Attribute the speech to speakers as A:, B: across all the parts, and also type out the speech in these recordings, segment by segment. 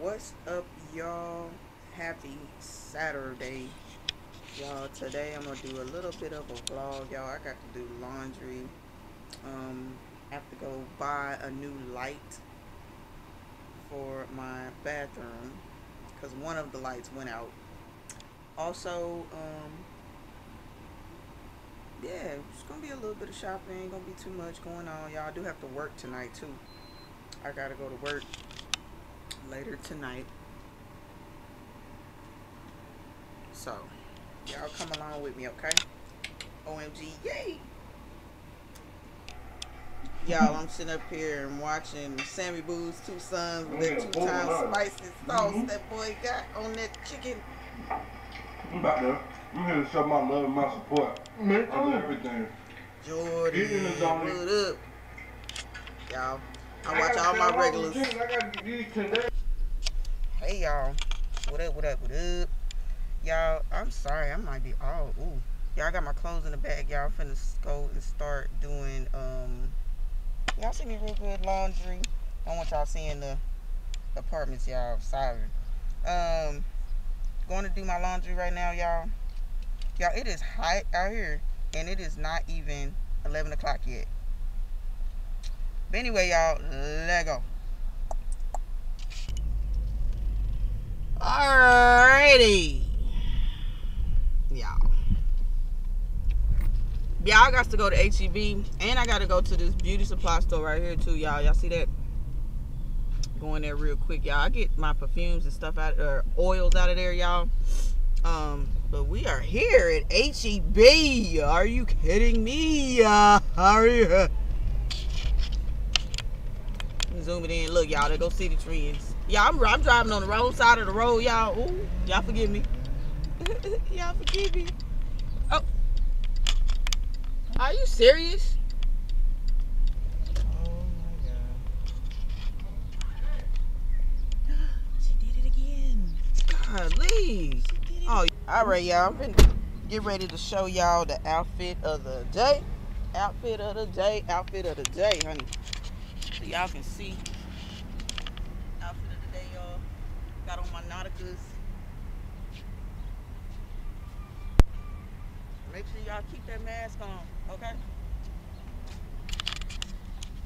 A: What's up, y'all? Happy Saturday. Y'all, today I'm gonna do a little bit of a vlog, y'all. I got to do laundry. Um, I have to go buy a new light for my bathroom because one of the lights went out. Also, um, yeah, it's gonna be a little bit of shopping. Gonna be too much going on. Y'all do have to work tonight too. I gotta go to work later tonight. So, y'all come along with me, okay? OMG, yay! Y'all, I'm sitting up here and watching Sammy Boo's two sons with that two times spicy sauce
B: Mhm.
A: that boy got on that chicken.
B: I'm about to. I'm here to show my love and my support.
C: Me
B: Of
C: too.
B: everything.
A: Jordan,
B: Get in the zone.
A: what up? Y'all, I
B: I
A: watch
B: gotta
A: all
B: get
A: my
B: all
A: regulars.
B: the drinks. I gotta get these today.
A: Hey y'all, what up, what up, what up? Y'all, I'm sorry, I might be all ooh. Y'all got my clothes in the bag. Y'all finna go and start doing um. Y'all see me real good laundry. I want y'all seeing the apartments, y'all. Sorry. Um, going to do my laundry right now, y'all. Y'all, it is hot out here, and it is not even 11 o'clock yet. But anyway, y'all, let go. Alrighty. Y'all. I got to go to HEB and I got to go to this beauty supply store right here too, y'all. Y'all see that? Going there real quick, y'all. I get my perfumes and stuff out or oils out of there, y'all. Um, but we are here at HEB. Are you kidding me? Uh, are you? Zoom it in. Look, y'all. There go Citi Trends. Yeah, I'm, I'm driving on the wrong side of the road, y'all. Ooh, y'all forgive me. y'all forgive me. Oh. Are you serious? Oh my god. She did it again. Golly. Oh, all right, y'all. I'm finna get ready to show y'all the outfit of the day. Outfit of the day. Outfit of the day, honey. So y'all can see. Outfit of the day, y'all. Got on my Nauticas. Make sure y'all keep that mask on, okay?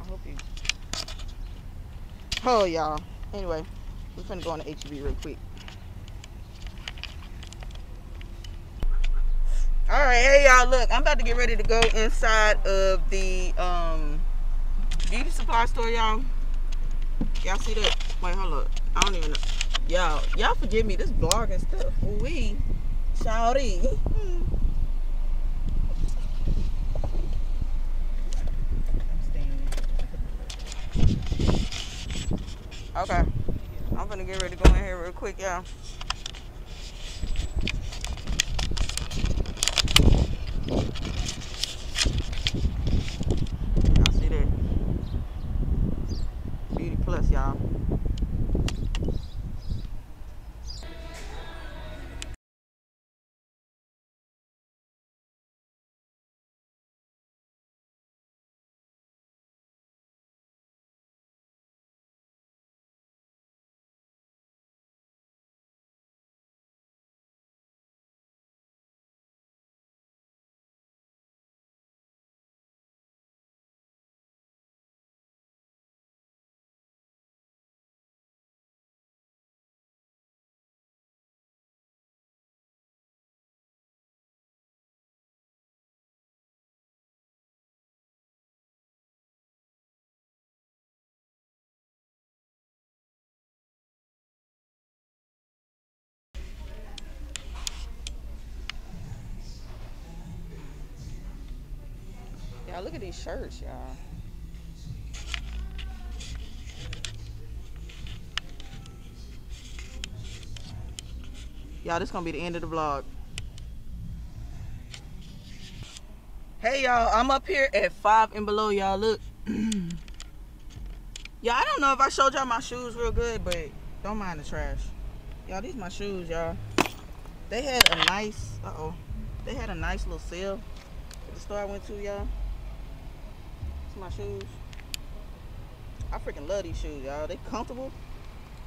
A: I hope you. Oh, y'all. Anyway, we're finna go on the HEB real quick. All right, hey y'all. Look, I'm about to get ready to go inside of the um beauty supply store, y'all. Y'all see that? Wait, hold up. I don't even know. Y'all, y'all forgive me. This vlog and stuff. We, shawty. Okay. I'm gonna get ready to go in here real quick, y'all. Y'all see that? Beauty Plus, y'all. Y'all look at these shirts, y'all. Y'all, this gonna be the end of the vlog. Hey y'all, I'm up here at five and below. Y'all look. y'all, I don't know if I showed y'all my shoes real good, but don't mind the trash. Y'all, these my shoes, y'all. They had a nice, uh oh, they had a nice little sale at the store I went to, y'all. My shoes. I freaking love these shoes, y'all. They comfortable.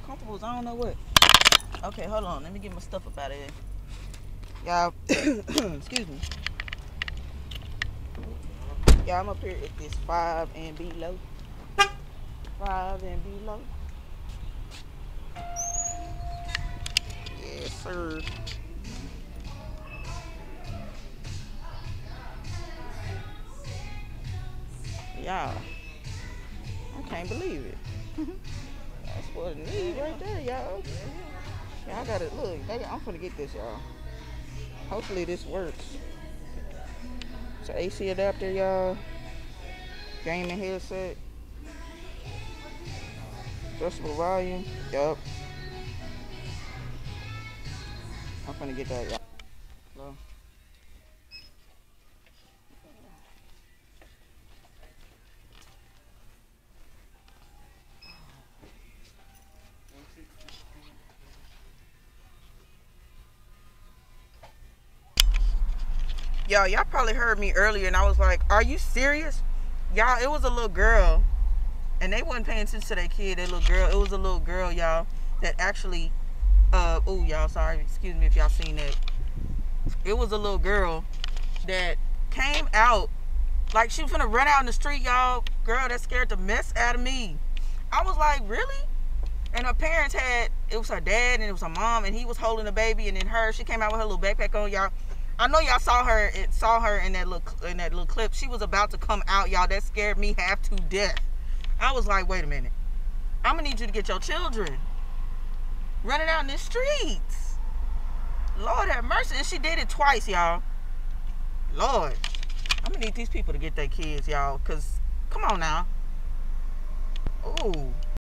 A: comfortable as I don't know what. Okay, hold on. Let me get my stuff up out of here. Y'all, excuse me. Y'all, I'm up here at this five and below. Five and below. Yes, sir. Can't believe it. That's what it needs right there, y'all. Y'all gotta look. I'm gonna get this, y'all. Hopefully this works. So AC adapter, y'all. Gaming headset. Adjustable volume. Yup. I'm gonna get that, y'all. Y'all, y'all probably heard me earlier and I was like, are you serious? Y'all, it was a little girl and they wasn't paying attention to that kid, that little girl. It was a little girl, y'all, that actually, uh, oh, y'all, sorry, excuse me if y'all seen that. It was a little girl that came out like she was gonna run out in the street, y'all. Girl, that scared the mess out of me. I was like, really? And her parents had, it was her dad and it was her mom, and he was holding the baby, and then her, she came out with her little backpack on, y'all. I know y'all saw her. It saw her in that little in that little clip. She was about to come out, y'all. That scared me half to death. I was like, wait a minute. I'm gonna need you to get your children running out in the streets. Lord have mercy. And she did it twice, y'all. Lord, I'm gonna need these people to get their kids, y'all. Cause come on now. Ooh.